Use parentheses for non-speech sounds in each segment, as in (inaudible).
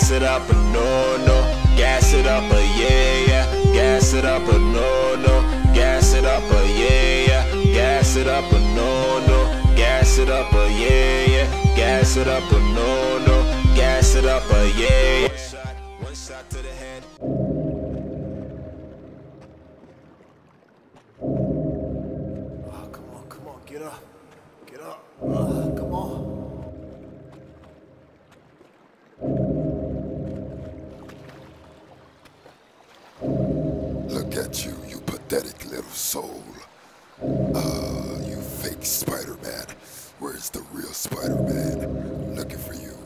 gas it up, a no, no, gas it up, a yeah, yeah, gas it up, a no, no, gas it up, a yeah, yeah, gas it up, a no, no, gas it up, a yeah, yeah, gas it up, but no, no, gas it up, but yeah, yeah. Soul. Uh, you fake Spider-Man. Where's the real Spider-Man? Looking for you.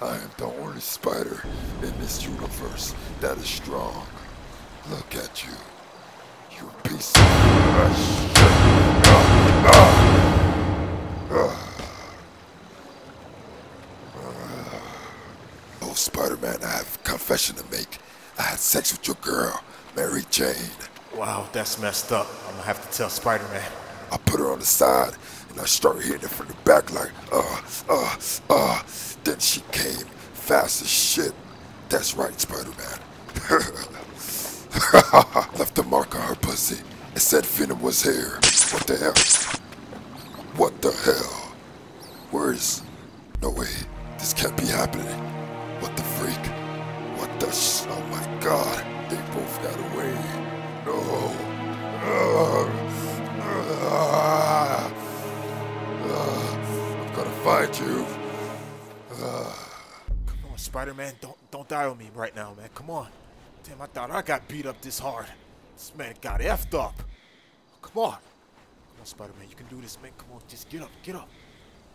I am the only spider in this universe that is strong. Look at you. You piece of ah, shit. Ah, ah. Oh, Spider-Man, I have a confession to make. I had sex with your girl, Mary Jane. Wow, that's messed up. I'm gonna have to tell Spider-Man. I put her on the side and I started hitting her from the back like, uh, uh, uh. Then she came fast as shit. That's right, Spider-Man. (laughs) Left a mark on her pussy. It said Venom was here. What the hell? Spider-Man, don't don't die on me right now, man. Come on. Damn, I thought I got beat up this hard. This man got effed up. Come on. Come on, Spider-Man, you can do this, man. Come on, just get up, get up.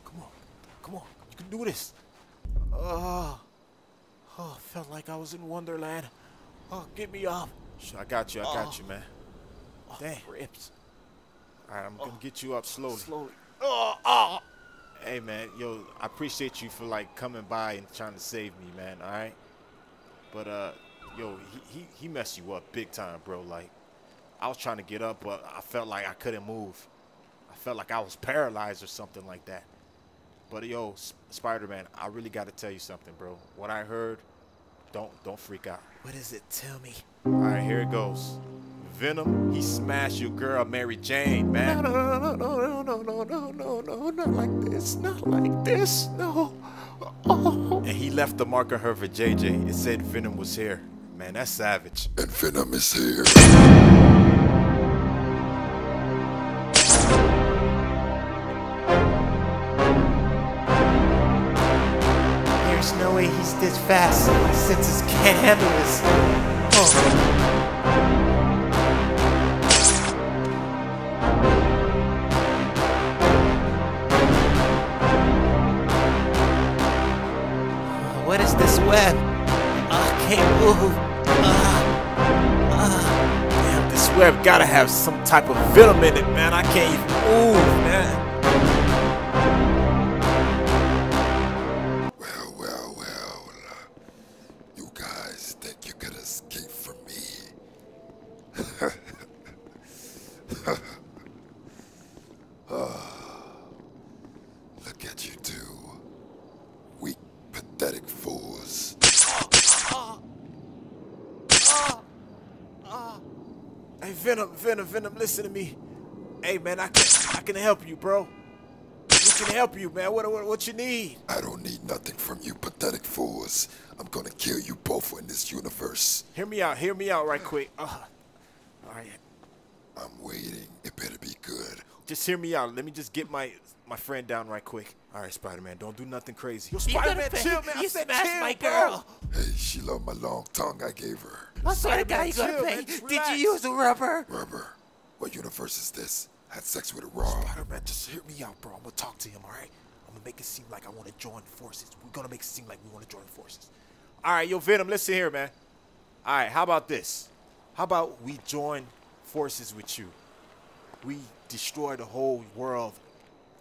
Come on, come on, you can do this. Uh, oh, oh, felt like I was in Wonderland. Oh, get me up. Sure, I got you, I got oh. you, man. Oh, Dang. Rips. All right, I'm gonna oh. get you up slowly. Slowly. Oh, oh. Hey man, yo, I appreciate you for like coming by and trying to save me, man. All right, but uh, yo, he he he messed you up big time, bro. Like, I was trying to get up, but I felt like I couldn't move. I felt like I was paralyzed or something like that. But yo, S- Spider-Man, I really got to tell you something, bro. What I heard, don't don't freak out. What is it? Tell me. All right, here it goes. Venom, he smashed your girl Mary Jane, man. No, no, no, no, no, no, no, no, no, not like this. Not like this. No. Oh. And he left the mark on her for JJ. It said Venom was here. Man, that's savage. And Venom is here. There's no way he's this fast. My senses can't handle this. Oh. This web gotta have some type of venom in it, man. I can't even move, Venom, Venom, Venom, listen to me. Hey, man, I can, I can help you, bro. We can help you, man. What, what, what you need? I don't need nothing from you pathetic fools. I'm gonna kill you both in this universe. Hear me out. Hear me out right quick. Uh, all right. I'm waiting. It better be good. Just hear me out. Let me just get my my friend down right quick. All right, Spider-Man, don't do nothing crazy. Yo, You Spider-Man, chill, pay- man. I said smashed chill, my bro. girl. Hey, she loved my long tongue I gave her. I swear to God, you gonna pay. Did relax. you use a rubber? Rubber, what universe is this? Had sex with a raw. Spider-Man, just hear me out, bro. I'm gonna talk to him, all right? I'm gonna make it seem like I want to join forces. We're gonna make it seem like we want to join forces. All right, yo, Venom, listen here, man. All right, how about this? How about we join forces with you? We destroy the whole world,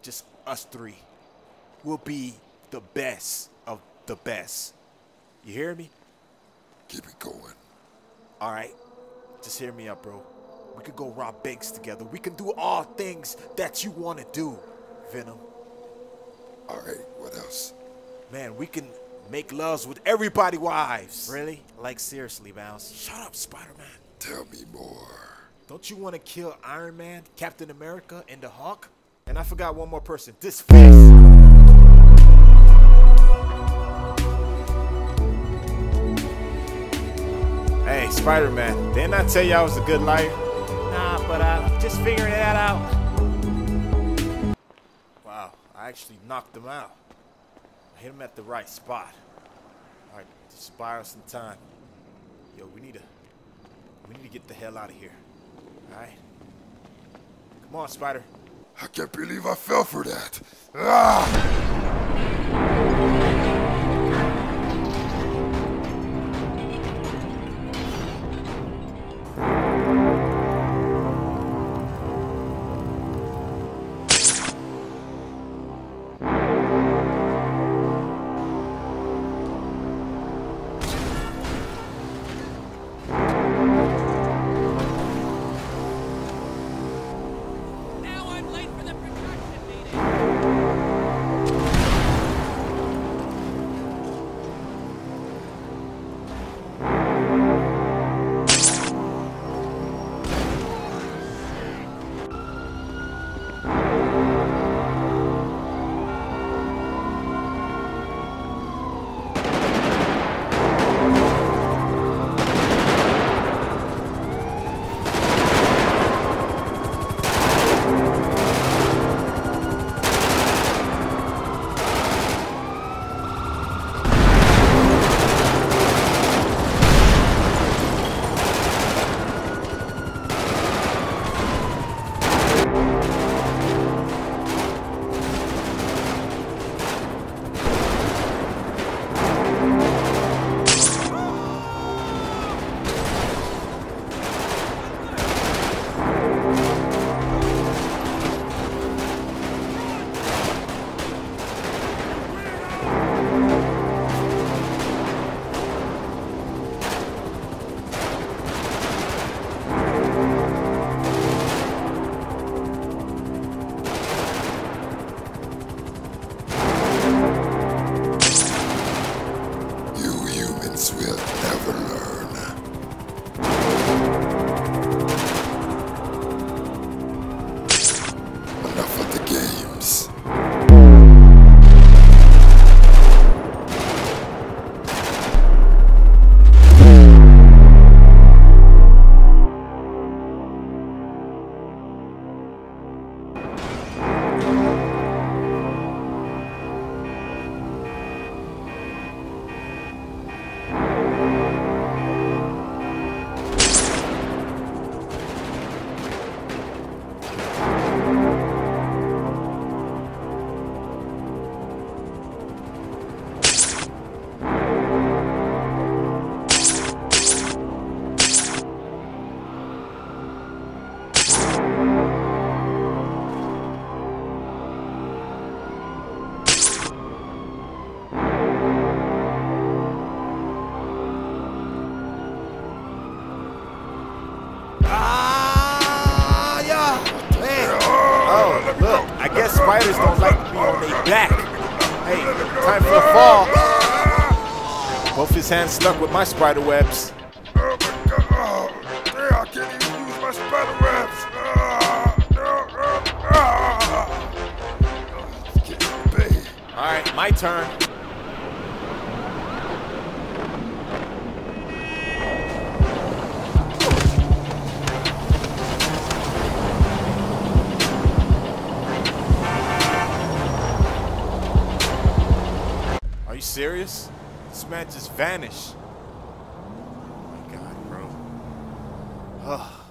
just us three. We'll be the best of the best. You hear me? Keep it going. All right, just hear me out, bro. We could go rob banks together. We can do all things that you want to do, Venom. All right, what else? Man, we can make loves with everybody wives. Really? Like seriously, Mouse? Shut up, Spider-Man. Tell me more. Don't you want to kill Iron Man, Captain America, and the Hulk? And I forgot one more person. This face. Hey, Spider-Man, didn't I tell you I was a good liar? Nah, but uh, just figuring that out. Wow, I actually knocked him out. I hit him at the right spot. All right, just buy us some time. Yo, we need to, we need to get the hell out of here. All right. Come on, Spider. I can't believe I fell for that. Ah! Spiders don't like to be on their back. Hey, time for a fall. Both his hands stuck with my spider webs. Oh Alright, my turn. Serious? This man just vanished. Oh my god, bro. Ugh.